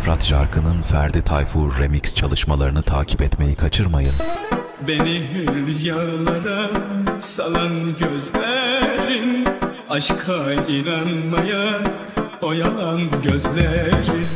Efrat Şarkı'nın Ferdi Tayfur remix çalışmalarını takip etmeyi kaçırmayın. Beni hülyalara salan gözlerin Aşka inanmayan o yalan gözlerin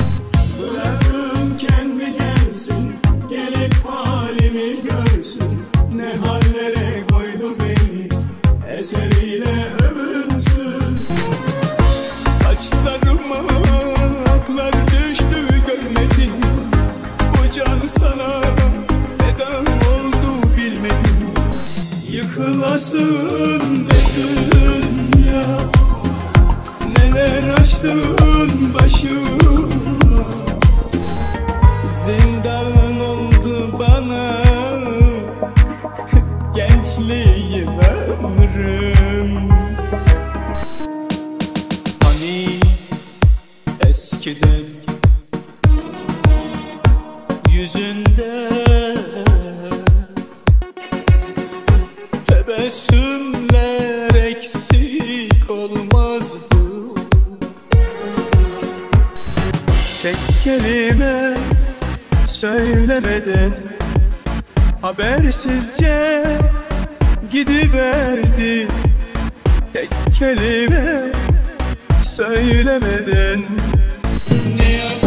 açtın başıma Zindan oldu bana. Gençliğim ömrüm. Hani eskiden Yüzün Tek kelime söylemeden Habersizce gidiverdin. Tek kelime söylemeden Ne yapayım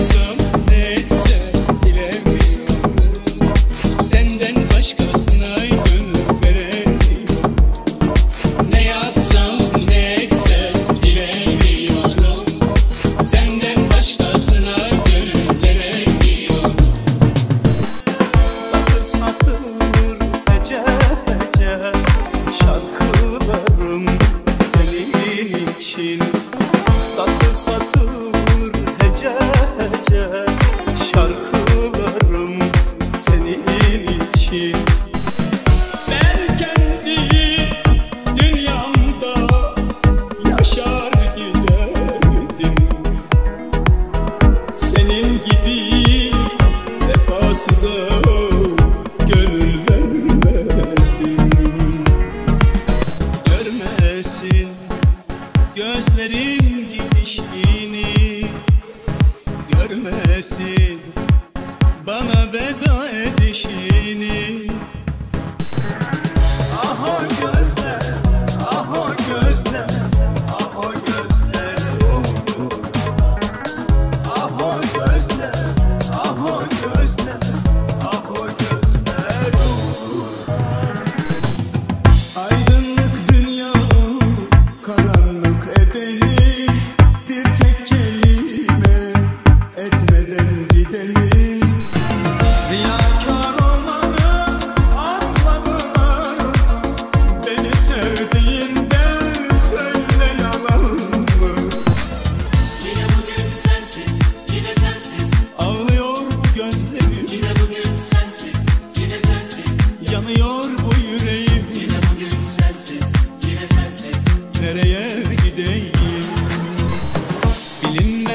adormeci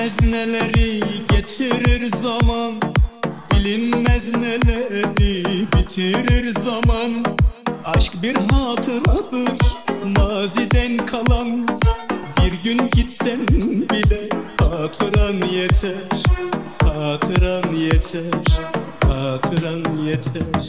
Bilinmez getirir zaman? Bilinmez neleri bitirir zaman? Aşk bir hatıradır maziden kalan. Bir gün gitsen bile hatıran yeter. Hatıran yeter, hatıran yeter.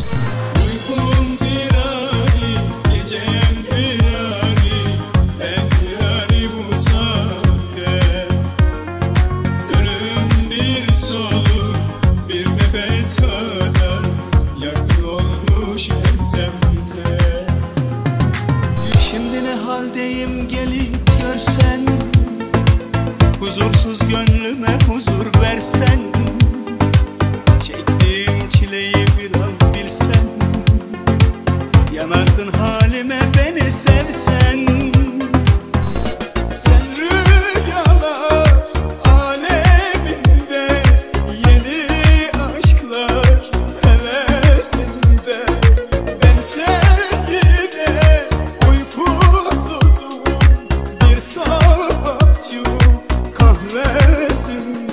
gönlüme huzur versen Çektiğim çileyi bir an bilsen Yanardın halime beni sevsen. se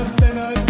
I've said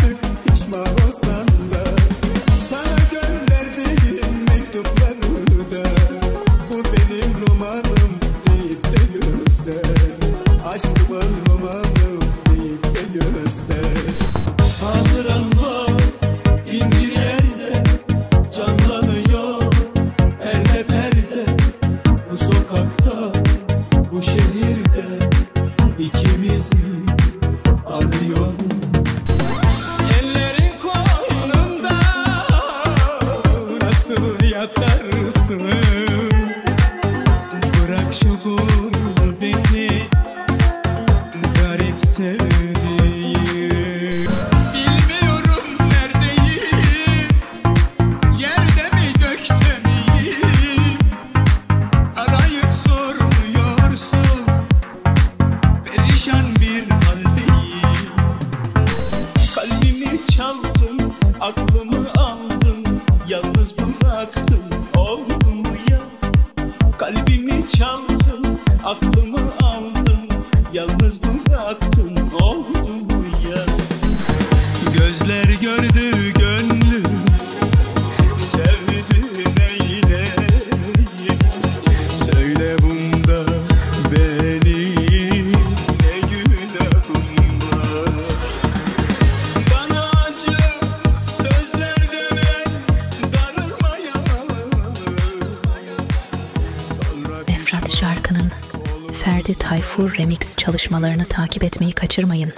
çaldın aklım Tayfur Remix çalışmalarını takip etmeyi kaçırmayın.